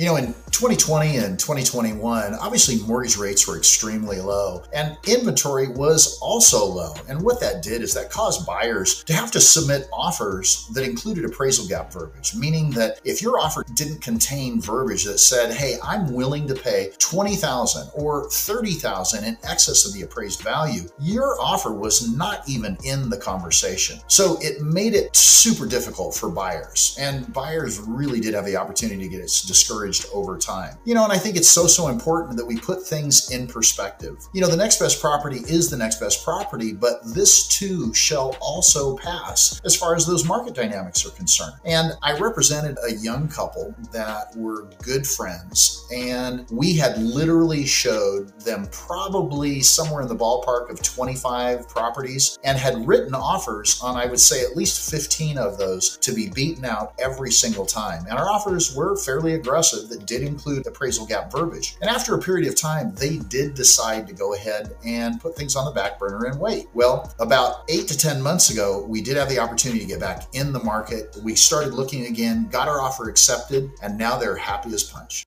You know, in 2020 and 2021, obviously mortgage rates were extremely low and inventory was also low. And what that did is that caused buyers to have to submit offers that included appraisal gap verbiage, meaning that if your offer didn't contain verbiage that said, hey, I'm willing to pay 20,000 or 30,000 in excess of the appraised value, your offer was not even in the conversation. So it made it super difficult for buyers. And buyers really did have the opportunity to get discouraged over time. You know, and I think it's so, so important that we put things in perspective. You know, the next best property is the next best property, but this too shall also pass as far as those market dynamics are concerned. And I represented a young couple that were good friends, and we had literally showed them probably somewhere in the ballpark of 25 properties and had written offers on, I would say, at least 15 of those to be beaten out every single time. And our offers were fairly aggressive that did include appraisal gap verbiage. And after a period of time, they did decide to go ahead and put things on the back burner and wait. Well, about eight to 10 months ago, we did have the opportunity to get back in the market. We started looking again, got our offer accepted, and now they're happy as punch.